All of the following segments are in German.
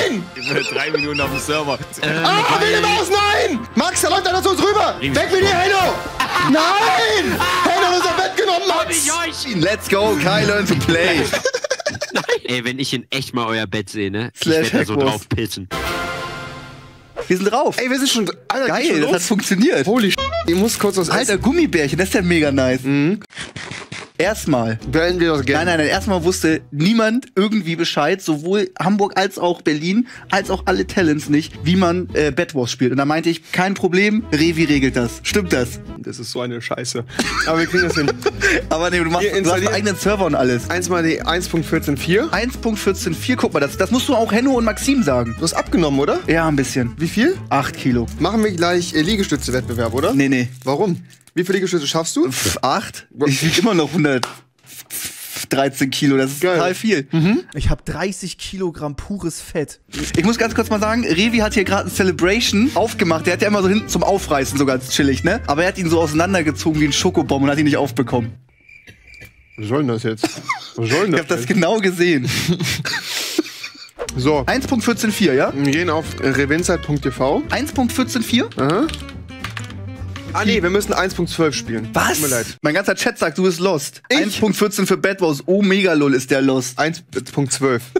Nein! Ich bin drei Minuten auf dem Server. Ah, wilde Maus, nein! Max, da läuft einer zu uns rüber! Weg mit dir, Henno! Nein! Henno hat unser Bett genommen, Max! Let's go, Kai learn to play. Ey, wenn ich in echt mal euer Bett sehe, ne? Ich Slash werde da so drauf pissen. Wir sind drauf. Ey, wir sind schon... Alter, geht's schon Geil, das hat funktioniert. Holy sh**. Ich muss kurz was Alter, essen. Gummibärchen, das ist ja mega nice. Erstmal. Beenden wir das gerne. Nein, nein, nein. Erstmal wusste niemand irgendwie Bescheid, sowohl Hamburg als auch Berlin, als auch alle Talents nicht, wie man äh, Bed Wars spielt. Und da meinte ich, kein Problem, Revi regelt das. Stimmt das? Das ist so eine Scheiße. Aber wir kriegen das hin. Aber nee, du, machst, du hast einen eigenen Server und alles. Eins mal die 1.14.4. 1.14.4, guck mal, das, das musst du auch Henno und Maxim sagen. Du hast abgenommen, oder? Ja, ein bisschen. Wie viel? 8 Kilo. Machen wir gleich äh, Liegestütze-Wettbewerb, oder? Nee, nee. Warum? Wie viele Liegestütze schaffst du? Pff, 8? Ich wiege immer noch 113 Kilo, das ist Geil. total viel. Ich habe 30 Kilogramm pures Fett. Ich muss ganz kurz mal sagen, Revi hat hier gerade ein Celebration aufgemacht. Der hat ja immer so hinten zum Aufreißen so ganz chillig, ne? Aber er hat ihn so auseinandergezogen wie ein Schokobomb und hat ihn nicht aufbekommen. Was soll denn das jetzt? Was soll denn Ich habe das genau gesehen. So, 1.14.4, ja? wir gehen auf revinzeit.tv. 1.14.4? Aha. Ah nee, wir müssen 1.12 spielen. Was? Tut mir leid. Mein ganzer Chat sagt, du bist lost. Ich? 1.14 für Bad Wars. Oh, mega lol ist der lost. 1.12.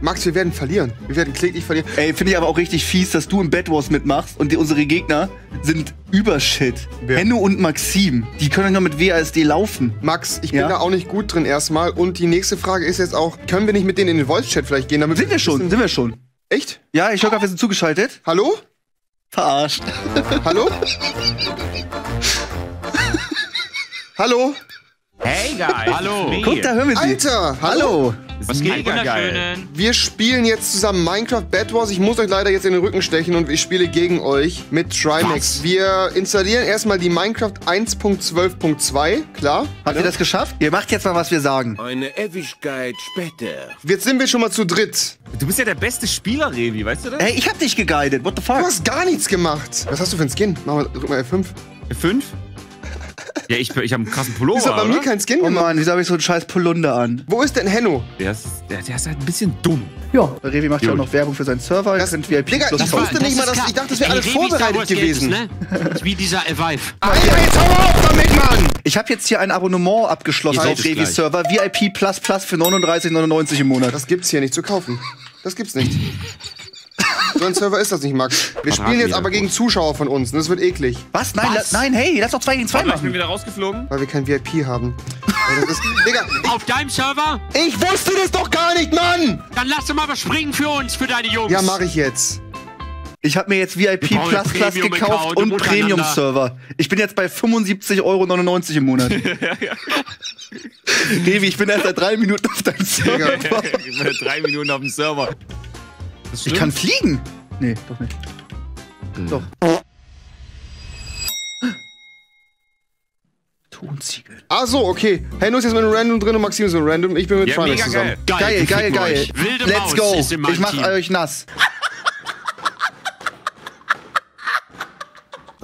Max, wir werden verlieren. Wir werden kläglich verlieren. Ey, finde ich aber auch richtig fies, dass du im Bad Wars mitmachst und die, unsere Gegner sind Übershit. Wer? Henno und Maxim, die können nur mit WASD laufen. Max, ich Ja? bin da auch nicht gut drin erstmal. Und die nächste Frage ist jetzt auch, können wir nicht mit denen in den Voice-Chat vielleicht gehen? Damit Sind wir schon, sind wir schon. Echt? Ja, ich höre gerade, wir sind zugeschaltet. Hallo? Verarscht. Hallo? Hallo? Hey, guys. Hallo. Guck, da hören wir sie. Alter, hallo? Was mega geil. Wir spielen jetzt zusammen Minecraft Bad Wars. Ich muss euch leider jetzt in den Rücken stechen und ich spiele gegen euch mit Trimax. Wir installieren erstmal die Minecraft 1.12.2, klar? Habt ihr das geschafft? Ihr macht jetzt mal, was wir sagen. Eine Ewigkeit später. Jetzt sind wir schon mal zu dritt. Du bist ja der beste Spieler, Revi, weißt du das? Ey, ich hab dich geguidet. What the fuck? Du hast gar nichts gemacht. Was hast du für ein Skin? Mach mal, drück mal F5. Fünf? Ja, ich, ich habe einen krassen Pullover, Ist aber bei mir kein Skin Oh gemacht. Mann, wieso habe ich so einen scheiß Polunder an? Wo ist denn Henno? Der ist, der, der ist halt ein bisschen dumm. Ja. Revi macht ja auch noch Werbung für seinen Server. Das- sind VIP Digga, ich wusste nicht mal, dass- ich dachte, das wäre alles vorbereitet gewesen. Ne? Wie dieser Evive. Alter, jetzt hau mal auf damit, Mann! Ich habe jetzt hier ein Abonnement abgeschlossen auf Revis gleich. Server. VIP Plus Plus für 39,99 im Monat. Das gibt's hier nicht zu kaufen. Das gibt's nicht. So ein Server ist das nicht, Max. Wir spielen jetzt aber gegen Zuschauer von uns. und Das wird eklig, Was? Nein, Was? Nein, hey, lass doch 2 gegen 2 Warte mal, ich bin machen. wieder rausgeflogen. weil wir kein VIP haben. Ist, Digga, Auf deinem Server? ich wusste das doch gar nicht, Mann! Dann lass doch mal was springen für uns, für deine Jungs. Ja, mache ich jetzt. Ich habe mir jetzt VIP Plus Plus gekauft und. Premium Server. Ich bin jetzt bei 75,99 Euro im Monat. Revi, ich bin erst seit drei Minuten auf deinem Server. ich bin drei Minuten auf dem Server. Ich kann fliegen. Nee, doch nicht. Doch. Tonziegel. Ah so, okay. Henno ist jetzt mit einem Random drin und Maxim ist mit einem Random. Ich bin mit Ja, mega zusammen. geil. Geil, geil, geil. Let's Maus go. ist in meinem Ich mach Team. euch nass.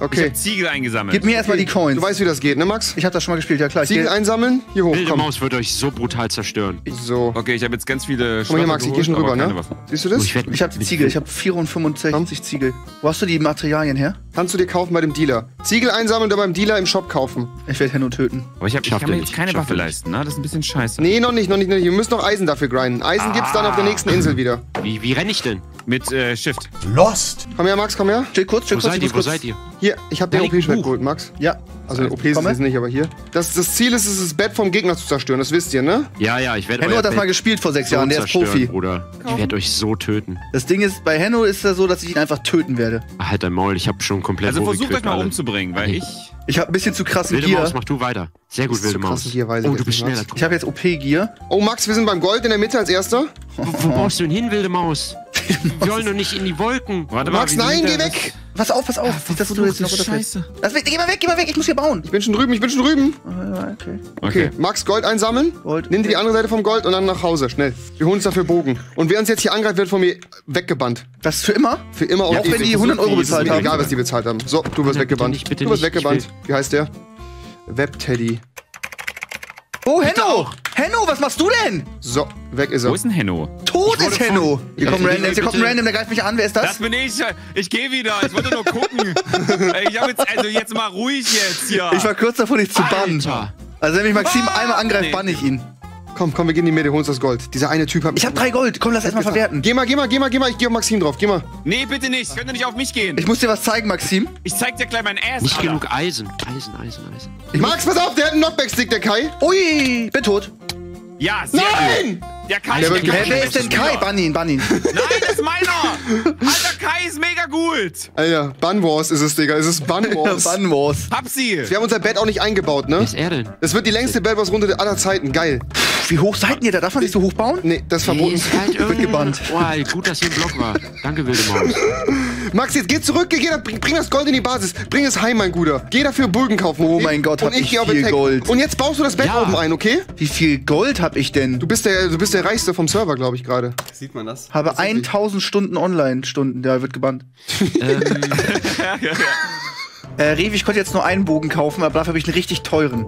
Ich Okay. hab Ziegel eingesammelt. Gib mir erstmal die Coins. Du weißt, wie das geht, ne, Max? ich habe das schon mal gespielt, ja klar. Ich Ziegel geh- einsammeln, hier hoch, Wilde komm. Maus wird euch so brutal zerstören. So. Okay, ich habe jetzt ganz viele Komm mal hier, Max, ich geh schon rüber, ne? Siehst du das? Ich werd Ich habe die Ziegel, ich habe 64 Ziegel. Wo hast du die Materialien her? Kannst du dir kaufen bei dem Dealer. Ziegel einsammeln und beim Dealer im Shop kaufen. Ich werde Henno töten. Aber ich, hab, ich Schafft kann mir jetzt nicht, keine schafft Waffe nicht. leisten, ne? Das ist ein bisschen scheiße. Nee, noch nicht, noch nicht, noch nicht. Ihr müsst noch Eisen dafür grinden. Eisen gibt's dann auf der nächsten Insel wieder. Wie, wie renne ich denn? Mit äh, Shift. Komm her, Max, komm her. Chill kurz, chill Wo kurz. seid ihr? Wo seid ihr? Hier, ich habe den OP-Schwert geholt, Max. Ja. Also OP ist es nicht, aber hier. Das, das Ziel ist es, das Bett vom Gegner zu zerstören, das wisst ihr, ne? Ja, ja, ich werde Henno euer hat das Bett mal gespielt vor sechs so Jahren, der ist Profi. Bruder. Ich werde euch so töten. Das Ding ist, bei Henno ist das so, dass ich ihn einfach töten werde. Halt dein Maul, ich habe schon komplett Also versucht euch mal alle. umzubringen, weil ich. Ich habe ein bisschen zu krassen Wilde Maus, Gier. mach du weiter. Sehr gut, wilde Maus. hier, weiß ich oh, du bist schneller. Ich habe jetzt OP-Gier. Oh, Max, wir sind beim Gold in der Mitte als erster. Wo brauchst du denn hin, wilde Maus? Wir wollen doch nicht in die Wolken. Warte Max, wie nein, geh weg! Pass auf, pass auf. nicht, dass du jetzt noch scheiße. Lass weg, geh mal weg, geh mal weg, ich muss hier bauen. Ich bin schon drüben, ich bin schon drüben. Ah, Okay. Okay, Max, Gold einsammeln. Gold. Nimm dir die andere Seite vom Gold und dann nach Hause, schnell. Wir holen uns dafür Bogen. Und wer uns jetzt hier angreift, wird von mir weggebannt. Das ist für immer? Für immer Auch wenn die 100 Euro bezahlt haben. egal, was die bezahlt haben. So, du wirst weggebannt. bitte nicht, bitte du wirst weggebannt. Wie heißt der? Webteddy. Oh, Henno! Henno, was machst du denn? So, weg ist Wo er. ist denn Henno? Tot ist Henno. Hier kommt Random, hier kommt. Random, der greift mich an. Wer ist Das das? bin ich. Ich gehe wieder. Ich wollte nur gucken. Ich hab jetzt, also jetzt mal ruhig jetzt hier. Ich war kurz davor, dich zu bannen. Also wenn mich Maxim Was? einmal angreift, Nee. banne ich ihn. Komm, komm, wir gehen in die Mitte, hol uns das Gold. Dieser eine Typ hat. Ich habe drei Gold. Komm, lass erstmal verwerten. Geh mal, geh mal, geh mal, geh mal. Ich geh auf Maxim drauf. Geh mal. nee, bitte nicht. Könnt ihr nicht auf mich gehen. Ich muss dir was zeigen, Maxim. Ich zeig dir gleich mein Ass. Nicht Alter. genug Eisen. Eisen, Eisen, Eisen. Max, pass auf, der hat einen Knockback-Stick, der Kai. Ui, bin tot. Ja, sehr Nein! gut. Der Kai Der ist wird der Kai, wer ist denn Kai? Bann ihn, bann ihn. Nein, das ist meiner. Alter, Kai ist mega gut. Alter, Bun Wars ist es, Digga. Es ist Bun Wars. Bann Wars. Hab sie. Wir haben unser Bett auch nicht eingebaut, ne? Wer ist er denn? Das wird die längste Bed Wars Runde aller Zeiten. Geil. Wie hoch seid ihr da? Darf man sich so hoch bauen? Nee, das ist Nee, verboten. ist halt irgendwo- gebannt. Boah, gut, dass hier ein Block war. Danke, wilde Maus. Max, jetzt geh zurück, geh, geh, bring, bring das Gold in die Basis. Bring es heim, mein Guter. Geh dafür Bulgen kaufen. Oh mein Gott, Und hab ich auf viel Attack. Gold. Und jetzt baust du das Bett Ja. oben ein, okay? Wie viel Gold hab ich denn? Du bist der, du bist der Reichste vom Server, glaube ich, gerade. Sieht man das? habe 1000 Stunden Online-Stunden. Der wird gebannt. ähm, Äh, Revi, ich konnte jetzt nur einen Bogen kaufen, aber dafür habe ich einen richtig teuren.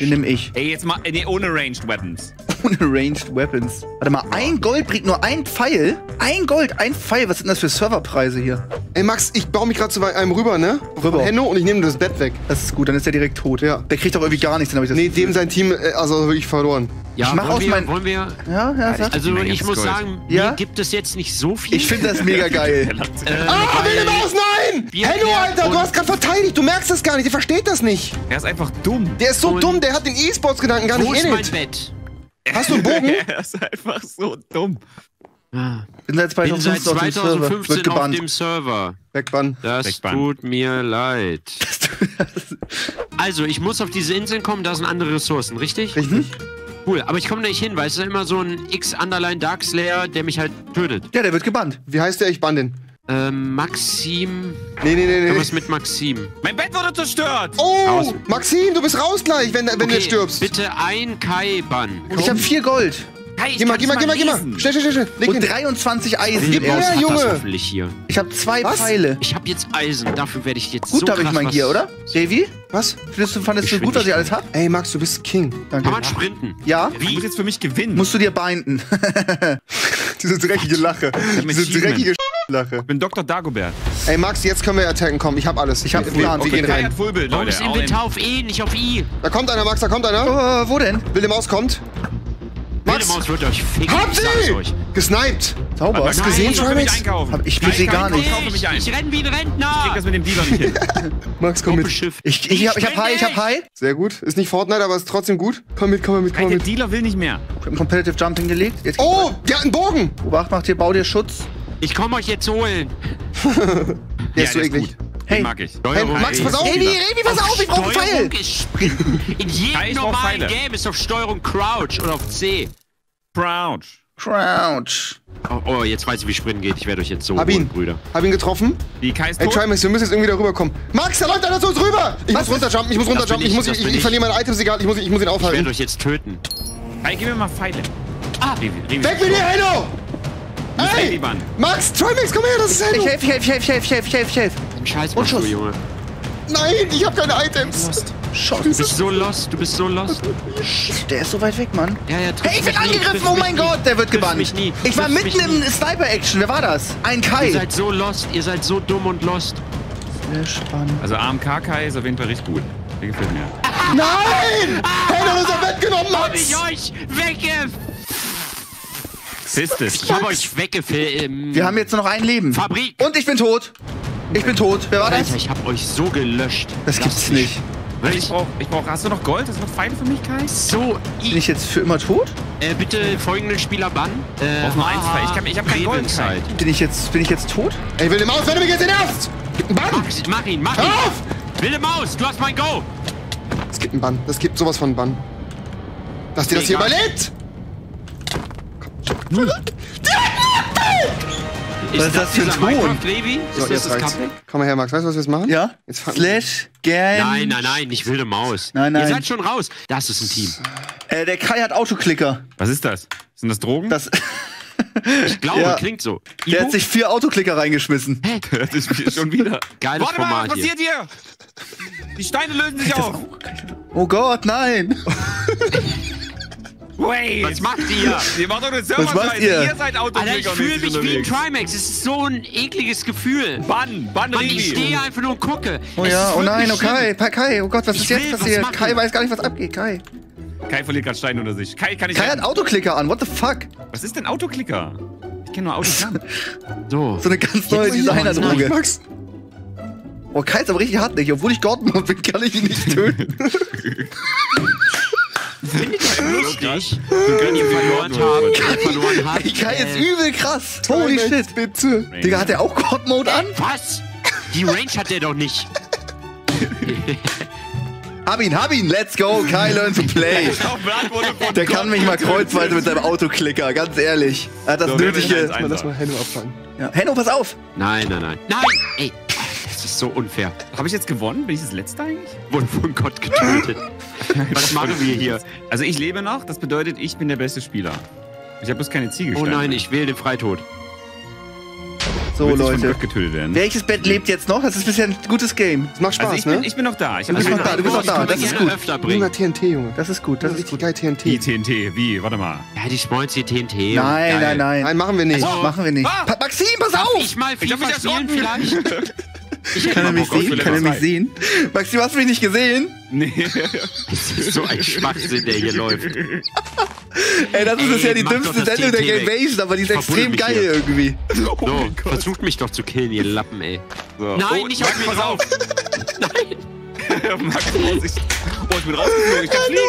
Den nehme ich. Ey, jetzt mal, nee, ohne Ranged Weapons. Ohne Ranged Weapons. Warte mal, ein Gold bringt nur ein Pfeil? Ein Gold, ein Pfeil. Was sind das für Serverpreise hier? Ey, Max, ich baue mich gerade zu einem rüber, ne? Rüber. Henno und ich nehme das Bett weg. Das ist gut, dann ist er direkt tot. Ja. Der kriegt doch irgendwie gar nichts, dann habe ich das Nee, Gefühl. dem sein Team, äh, also wirklich verloren. ja, Ich mach wollen, aus wir, mein- wollen wir... Ja, ja, sag. Also, ich muss Gold. sagen, Ja? mir gibt es jetzt nicht so viel. Ich finde das mega geil. äh, Ah, wilde Maus, nein! Wir Henno, Alter, du hast gerade verteidigt. Du merkst das gar nicht. Der versteht das nicht. Er ist einfach dumm. Der ist so Und- dumm, der hat den E-Sports-Gedanken gar Wo nicht ist mein. Bett? Hast du einen Bogen? er ist einfach so dumm. Ah, Bin seit bin seit 2015 auf dem. 2015 auf dem Server. Wegbann. Das Wegbannen. tut mir leid. Also, ich muss auf diese Inseln kommen, da sind andere Ressourcen, richtig? Richtig. Cool, aber ich komme da nicht hin, weil es ist immer so ein X-Underline Dark Slayer, der mich halt tötet. Ja, der wird gebannt. Wie heißt der? Ich bann den. Ähm, Maxim. Nee, nee, nee, nee. Irgendwas mit Maxim. Mein Bett wurde zerstört. Oh, Raus. Maxim, du bist raus gleich, wenn, wenn du stirbst. Bitte ein Kai-Bann. Ich habe vier Gold Hey, ich Geh mal, geh mal, geh mal, geh mal. Schnell, schnell, schnell, schnell. Leg und den. 23 Eisen. Gib her, Junge. hier. Ich habe zwei Was? Pfeile. Ich habe jetzt Eisen, dafür werde ich jetzt Gut, so da habe ich Magie, was- oder? Davy? Was? Findest du, fandest du gut, was ich alles hab? Ey, Max, du bist King. Danke. Kann man sprinten? Ja? Du musst jetzt für mich gewinnen. Musst du dir binden. Diese dreckige Lache. Diese dreckige Lache. ich bin Dr. Dagobert. Ey, Max, jetzt können wir attacken. Komm, ich hab alles. Ich hab einen Plan. wir gehen rein. Fullbild, Warum ist Inventar auf E, nicht auf I? Da kommt einer, Max, da kommt einer. Oh, wo denn? Wilde Maus kommt. Max, Maus wird euch ficken, hab ich sie! euch. Gesniped. Sauber. Hast du gesehen, Ich will Trimax? ich Nein, seh gar nicht. Ich kaufe mich ein. Ich, ich renn wie ein Ich krieg Rentner. das mit dem Dealer nicht hin. Max, komm mit. Schiff. Ich, ich, hab, ich hab High, ich hab High. Sehr gut. Ist nicht Fortnite, aber ist trotzdem gut. Komm mit, komm mit, komm mal der mit. Dealer will nicht mehr. Ich hab einen Competitive Jump hingelegt. Jetzt Oh, der hat einen Bogen. Obacht, macht hier, bau dir Schutz. Ich komme euch jetzt holen. Der ist so eklig. Hey. Mag ich. Hey, Max, pass auf. Revi, Revi, pass auf, ich brauch einen Pfeil. In jedem ich normalen. Game ist auf Steuerung Crouch oder auf C. Crouch. Crouch. Oh, oh, jetzt weiß ich, wie Sprinten geht. Ich werde euch jetzt so Hab holen, ihn. Brüder. Hab ihn getroffen. Die Kai ist Ey. Trimax, wir müssen jetzt irgendwie da rüberkommen. Max, da läuft einer zu uns rüber. Ich muss runterjumpen, ich muss runterjumpen. ich, Ich, muss, ich, ich, ich. verliere meine Items, egal. Ich muss, ich muss ihn Ich werde aufhalten. euch jetzt töten. Kai, gib mir mal Pfeile. Ah, Revi, Revi. Weg mit dir, Hello! Ey! Max, Trimax, komm her, das ist Hello! helf, ich helf, ich helf, ich helf, ich helf, ich helf, ich helf. Scheiß Und du, Schuss. Junge. Nein, ich hab keine Items. Schoss. Du bist so lost, du bist so lost. Der ist so weit weg, Mann. Ja, ja, Hey, ich nie, angegriffen, oh mein nie. Gott, der wird gebannt. mich nie, Ich war mitten mich im. Sniper-Action, wer war das? Ein Ihr Kai. seid so lost, ihr seid so dumm und lost. Sehr spannend. Also AMK Kai ist auf jeden Fall richtig gut. Der gefällt mir. Nein! Hello hat unser Bett genommen, Hab ich Max! euch wegge... Siehst es. Ich hab euch weggefilmt. Wir haben jetzt nur noch ein Leben. Fabrik. Und ich bin tot. Ich bin tot. Wer war das? Alter, ich hab euch so gelöscht. Das gibt's Lasst mich. nicht. Ich brauch, ich brauch, hast du noch Gold? Hast du noch Pfeile für mich, Kai? so... Bin ich jetzt für immer tot? Äh, bitte folgenden Spieler bannen. Äh, Brauch nur eins, ich kann- ich hab kein Gold, Lebenszeit. Bin ich jetzt, bin ich jetzt tot? Ey, Wilde Maus, wenn du mich jetzt nervst! Gib einen Bann! Mach, mach ihn, mach Hör ihn. auf! Wilde Maus, du hast mein Go. Es gibt einen Bann. Das gibt sowas von einen Bann. Dass dir das hier überlebt! Ist ist das für ein Ton? Levi? So, Ist das jetzt das. Comeback? Komm mal her, Max. Weißt du, was wir jetzt machen? Ja? Jetzt Slash, gern. Nein, nein, nein, nicht wilde Maus. Nein, nein. Ihr seid schon raus. Das ist ein Team. Äh, der Kai hat Autoklicker. Was ist das? Sind das Drogen? Das, Ich glaube, Ja. klingt so. der Ivo? hat sich vier Autoklicker reingeschmissen. das ist schon wieder. Geiles Warte mal, Format was hier. passiert hier? Die Steine lösen sich auf. Oh Gott, nein. Wait! Was macht ihr? Ihr macht doch eine Was macht ihr? Ihr seid Alter, ich fühle mich wie ein Trimax. Es ist so ein ekliges Gefühl. Bann! Bann, Mann, ich stehe einfach nur und gucke. Oh Es ja, oh nein, oh wirklich Kai, schlimm. Kai, oh Gott, was Ich ist jetzt passiert? Kai weiß gar nicht, was abgeht, Kai. Kai verliert gerade Stein unter sich. Kai, kann ich Kai hat? Autoklicker an, what the fuck? Was ist denn Autoklicker? Ich kenne nur Autoklicker. So. So eine ganz neue Designerdroge. Max. Oh, Kai ist aber richtig hartnäckig. Obwohl ich Gordon bin, kann ich ihn nicht töten. Lustig, wenn ihr verloren habt, verloren habt. Kai ist äh, übel krass. Holy shit. Bitte. Digga, hat der auch God-Mode an? Was? Die Range hat der doch nicht. Hab ihn, hab ihn. Let's go. Kai learn to play. Der kann mich mal kreuzweise mit seinem Autoklicker, ganz ehrlich. Er hat das So, nötige. Lass mal Hände abfangen. Ja. Henno, pass auf. Nein, nein, nein. Nein! Ey, das ist so unfair. Habe ich jetzt gewonnen? Bin ich das Letzte eigentlich? Wurde von Gott getötet. Was machen wir hier? Also ich lebe noch, das bedeutet, ich bin der beste Spieler. Ich habe bloß keine Ziege Oh nein, ich wähle den Freitod. So, Leute. Gott getötet werden. Welches Bett lebt jetzt noch? Das ist bisher ein gutes Game. Das macht Spaß, Also ich ne? bin, ich bin noch da. Ich Du bist noch da, du bist noch da. Das ist gut. öfter Junger bringen. TNT, Junge. Das ist gut, das ist gut. geil TNT. Wie TNT? Wie? Warte mal. Ja, die die TNT. Nein, Geil. nein, nein. Nein, machen wir nicht. Das machen wir nicht. Ah! Maxim, pass auf! ich mal Ich hab FIFA mich spielen vielleicht? Ich Kann er mich auf sehen? Kann er mich sehen? Maxim, hast du mich nicht gesehen? Nee. Das ist so ein Schwachsinn, der hier läuft. Ey, das ist Ey, bisher die mach doch dümmste Sendung der TNT weg. Gamevasion, aber die ist extrem geil hier. irgendwie. So, versucht mich doch zu killen, ihr Lappen, ey. So. Nein, oh, nicht Max, auf mich pass drauf. Nein. Max, Vorsicht. Oh, ich bin rausgeflogen. Ich kann fliegen.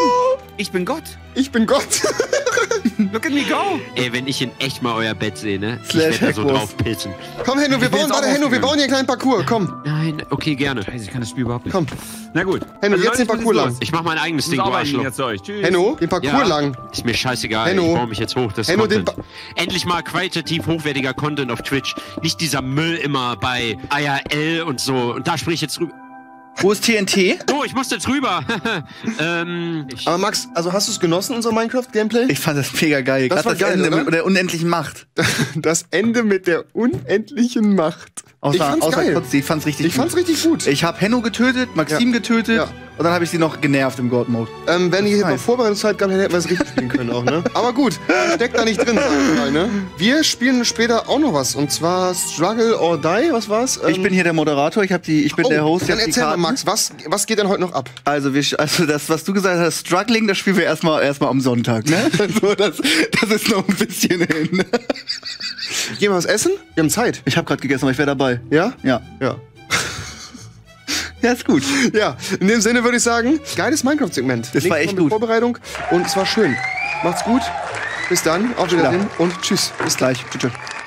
Ich bin Gott. Ich bin Gott. Look at me go. Ey, wenn ich in echt mal euer Bett sehe, ne? Slash ich werde da so drauf pissen. Komm, Henno, wir bauen, warte, Henno, wir bauen hier einen kleinen Parcours. Komm, Nein, okay, gerne. Scheiße, ich kann das Spiel überhaupt nicht. komm. Na gut. Henno, Also, jetzt den Leute, Parcours ich lang. Ich mach mein eigenes. Ding, Ich du Arschloch. jetzt euch. Tschüss. Henno, den Parcours Ja. lang. Ist mir scheißegal, Henno. ich baue mich jetzt hoch. Das Henno, den Content. Endlich mal qualitativ hochwertiger Content auf Twitch. Nicht dieser Müll immer bei IRL und so. Und da sprich ich jetzt drüber. Wo ist TNT? Oh, ich musste jetzt rüber. ähm, ich, Aber Max, also hast du es genossen, unser Minecraft-Gameplay? Ich fand das mega geil. Das Gerade war das geil, Ende oder? mit der unendlichen Macht. Das Ende mit der unendlichen Macht. ich Außer, fand's außer geil. Kotzi, ich fand's richtig Ich fand's richtig gut. Ich habe Henno getötet, Maxim getötet Ja. Und dann habe ich sie noch genervt im God-Mode. Ähm, wenn ihr hier noch Vorbereitungszeit gehabt hättet, hätten wir es richtig spielen können auch, ne? Aber gut, steckt da nicht drin, sag ich mal, ne? Wir spielen später auch noch was. Und zwar Struggle or Die, was war's? Ähm, Ich bin hier der Moderator, ich, hab die, ich bin oh, der Host. Dann erzähl mal. Max, was, was geht denn heute noch ab? Also, wir, also das, was du gesagt hast, Struggling, das spielen wir erstmal erstmal am Sonntag, ne? Also das, das ist noch ein bisschen hin. Gehen wir was essen? Wir haben Zeit. Ich habe gerade gegessen, aber ich wäre dabei. Ja? Ja. Ja. Ja, ist gut. Ja, in dem Sinne würde ich sagen, geiles Minecraft-Segment. Das war echt gut. Vorbereitung und es war schön. Macht's gut. Bis dann. Auf Wiedersehen und tschüss. Bis gleich. Tschüss. tschüss.